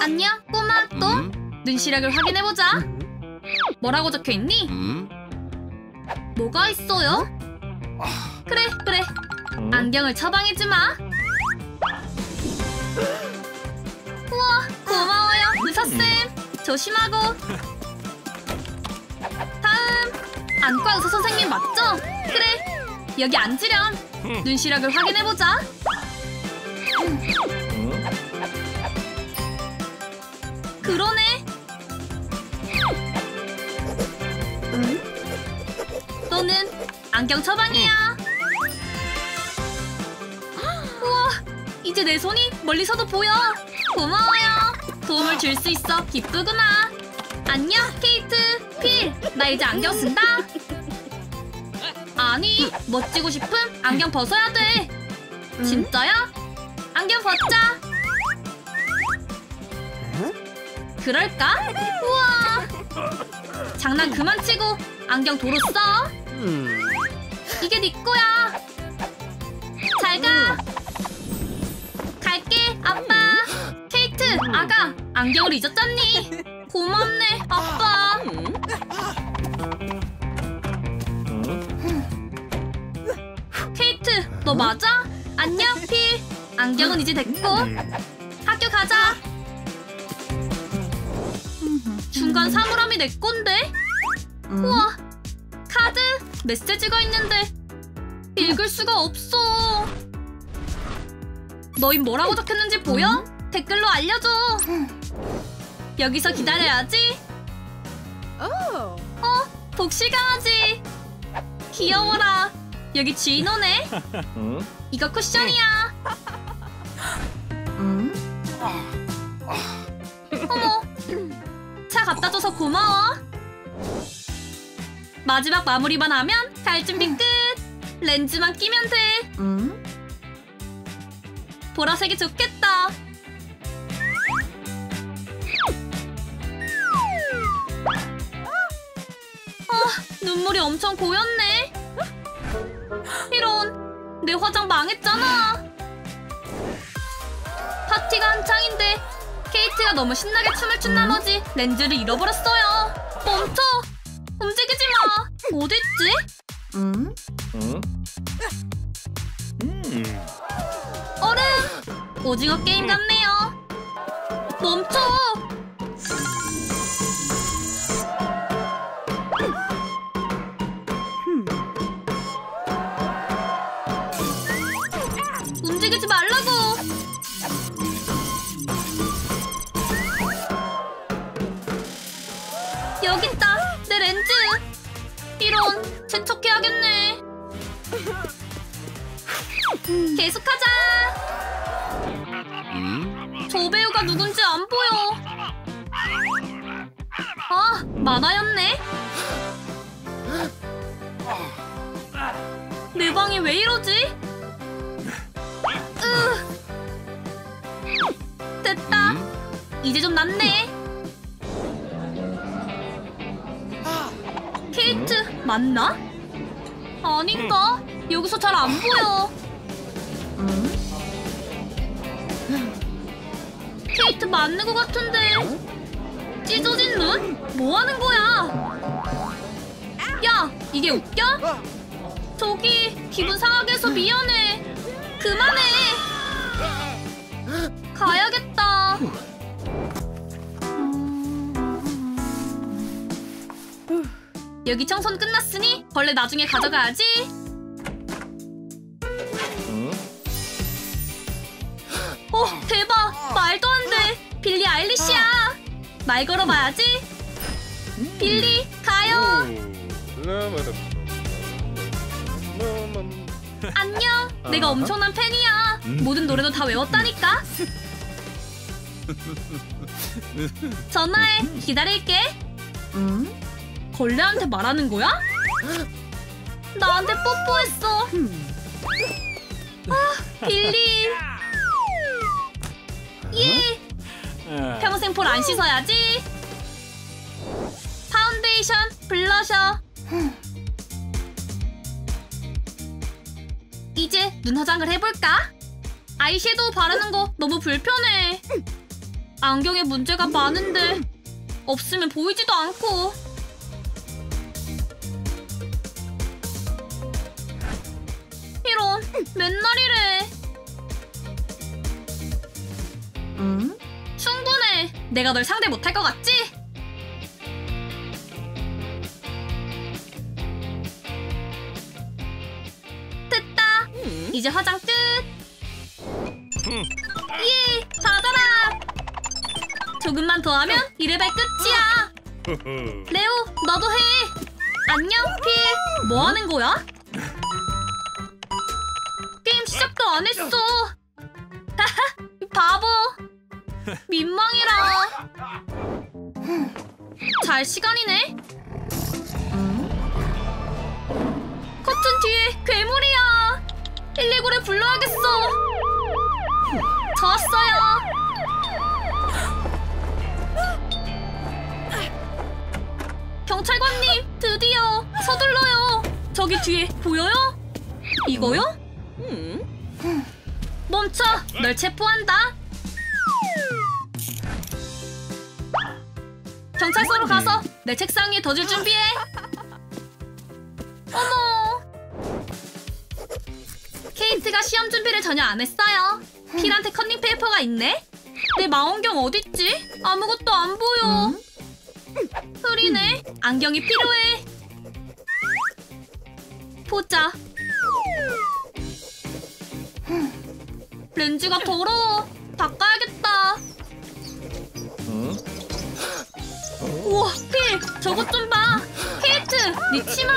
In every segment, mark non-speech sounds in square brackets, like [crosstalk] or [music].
안녕, 꼬마 또 음? 눈 시력을 확인해보자. 뭐라고 적혀있니? 음? 뭐가 있어요? 그래, 그래. 안경을 처방해주마. 우와, 고마워요, 의사쌤. 조심하고. 다음, 안과 의사 선생님 맞죠? 그래, 여기 앉으렴. 눈 시력을 확인해보자. 그러네. 너는 안경 처방이야. 우와, 이제 내 손이 멀리서도 보여. 고마워요. 도움을 줄 수 있어 기쁘구나. 안녕, 케이트. 필, 나 이제 안경 쓴다. 아니, 멋지고 싶음 안경 벗어야 돼. 진짜야? 안경 벗자. 그럴까? 우와! 장난 그만 치고 안경 도로 써. 이게 네 거야. 잘 가. 갈게, 아빠. 케이트, 아가, 안경을 잊었잖니? 고맙네, 아빠. 케이트, 너 맞아? 안녕, 필. 안경은 이제 됐고. 학교 가자. 중간 사물함이 내 건데? 우와, 카드, 메시지가 있는데 읽을 수가 없어. 너희 뭐라고 적혔는지 보여? 댓글로 알려줘. 여기서 기다려야지. 어, 복실 강아지. 귀여워라. 여기 주인 오네. [laughs] 이거 쿠션이야. 갖다 줘서 고마워. 마지막 마무리만 하면 갈 준비 끝. 렌즈만 끼면 돼. 보라색이 좋겠다. 아, 눈물이 엄청 고였네. 이런, 내 화장 망했잖아. 파티가 한창인데 케이트가 너무 신나게 춤을 춘 나머지 렌즈를 잃어버렸어요. 멈춰! 움직이지 마! 어딨지? 얼음! 오징어 게임 같네요. 멈춰! 움직이지 말라고! 계속하자! 저 배우가 누군지 안 보여. 아, 만화였네. 내 방이 왜 이러지? 으. 됐다. 이제 좀 낫네. 케이트 맞나? 아닌가? 여기서 잘 안 보여. 케이트 맞는 것 같은데. 찢어진 눈? 뭐 하는 거야? 야, 이게 웃겨? 저기 기분 상하게 해서 미안해. 그만해. 가야겠다. 여기 청소는 끝났으니 벌레 나중에 가져가야지. 아일리시야! 말 걸어봐야지! 빌리, 가요! 안녕! 내가 엄청난 팬이야! 모든 노래도 다 외웠다니까! 전화해! 기다릴게! 걸레한테 말하는 거야? 나한테 뽀뽀했어! 아, 빌리! 예! 평생 볼 안 씻어야지. 파운데이션, 블러셔. 이제 눈 화장을 해볼까? 아이섀도우 바르는 거 너무 불편해. 안경에 문제가 많은데 없으면 보이지도 않고. 이런 맨날 이래. 응? 내가 널 상대 못할 것 같지? 됐다. 이제 화장 끝. 예, 받아라. 조금만 더 하면 이래발 끝이야. 레오, 너도 해. 안녕, 필. 뭐 하는 거야? 게임 시작도 안 했어. [laughs] 바보. 민망해라. 잘 시간이네. 커튼 뒤에 괴물이야. 119를 불러야겠어. 좋았어요. 경찰관님, 드디어 서둘러요. 저기 뒤에 보여요? 이거요? 멈춰! 널 체포한다. 경찰서로 가서 내 책상 위에 둬줄 준비해. [laughs] 어머. 케이트가 시험 준비를 전혀 안 했어요. 필한테 컨닝 페이퍼가 있네. 내 망원경 어딨지? 아무것도 안 보여. 흐리네. 안경이 필요해. 보자. 렌즈가 더러워. 바꿔야겠다. 우와, 필! 저것 좀 봐! 케이트! 네 치마!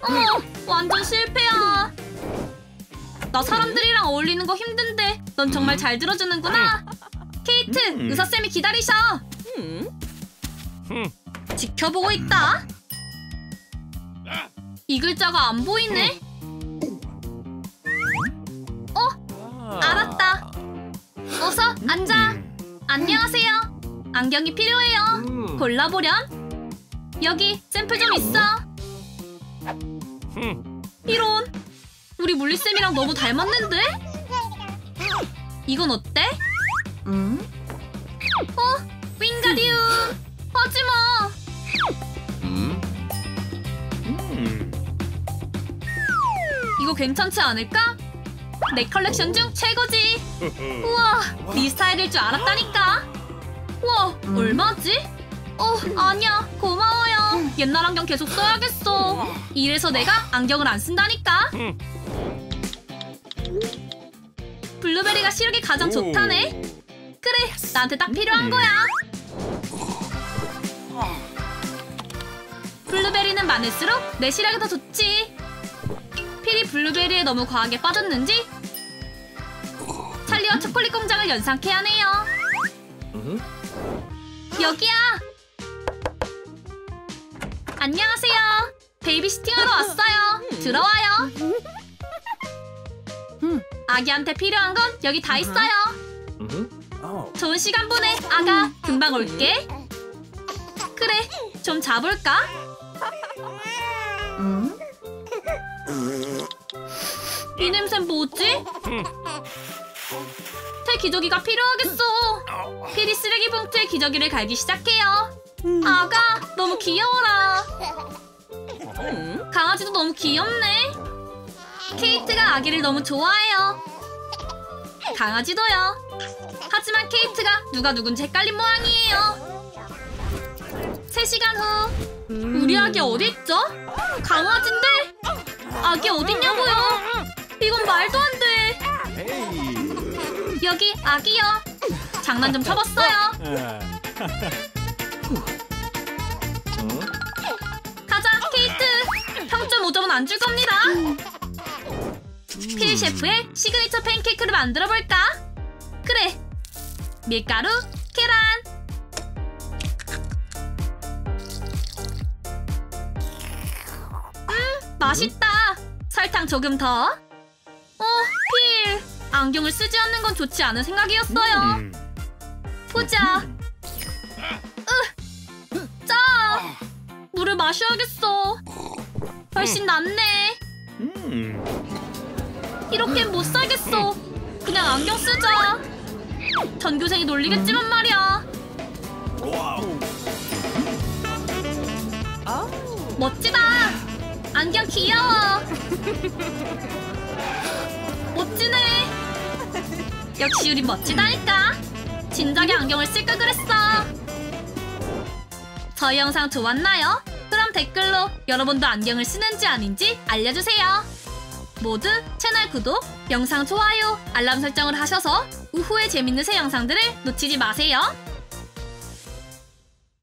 어머, 완전 실패야! 나 사람들이랑 어울리는 거 힘든데 넌 정말 잘 들어주는구나! 케이트! 의사쌤이 기다리셔! 지켜보고 있다! 이 글자가 안 보이네? 어? 알았다! 어서 앉아! 안녕하세요! 안경이 필요해요! 골라보렴. 여기 샘플 좀 있어. 이런. 우리 물리쌤이랑 너무 닮았는데? 이건 어때? 응? 어? 윙가디움. 하지마. 이거 괜찮지 않을까? 내 컬렉션 중 최고지. [laughs] 우와, 네 스타일일 줄 알았다니까. 우와, 얼마지? 어, 아니야. 고마워요. 옛날 안경 계속 써야겠어. 이래서 내가 안경을 안 쓴다니까. 블루베리가 시력이 가장 좋다네. 그래, 나한테 딱 필요한 거야. 블루베리는 많을수록 내 시력이 더 좋지. 필이 블루베리에 너무 과하게 빠졌는지 찰리와 초콜릿 공장을 연상케 하네요. 여기야. 안녕하세요. 베이비시팅하러 왔어요. 들어와요. 아기한테 필요한 건 여기 다 있어요. 좋은 시간 보내, 아가. 금방 올게. 그래, 좀 자볼까? 응? 이 냄새는 뭐지? 새 기저귀가 필요하겠어. 피리 쓰레기 봉투에 기저귀를 갈기 시작해요. 아가, 너무 귀여워라. 강아지도 너무 귀엽네. 케이트가 아기를 너무 좋아해요. 강아지도요. 하지만 케이트가 누가 누군지 헷갈린 모양이에요. 3시간 후 우리 아기 어디 있죠? 강아지인데? 아기 어딨냐고요? 이건 말도 안 돼. 여기 아기요. 장난 좀 쳐봤어요. [laughs] 안 줄 겁니다. 필 셰프의 시그니처 팬케이크를 만들어 볼까? 그래. 밀가루, 계란. 음, 맛있다. 설탕 조금 더. 어, 필. 안경을 쓰지 않는 건 좋지 않은 생각이었어요. 보자. 으, 짜. 물을 마셔야겠어. 훨씬 낫네. 이렇게는 못 살겠어. 그냥 안경 쓰자. 전교생이 놀리겠지만 말이야. 멋지다. 안경 귀여워. 멋지네. 역시 우린 멋지다니까. 진작에 안경을 쓸걸 그랬어. 저희 영상 좋았나요? 댓글로 여러분도 안경을 쓰는지 아닌지 알려주세요. 모두 채널 구독, 영상 좋아요, 알람 설정을 하셔서 후에 재밌는 새 영상들을 놓치지 마세요.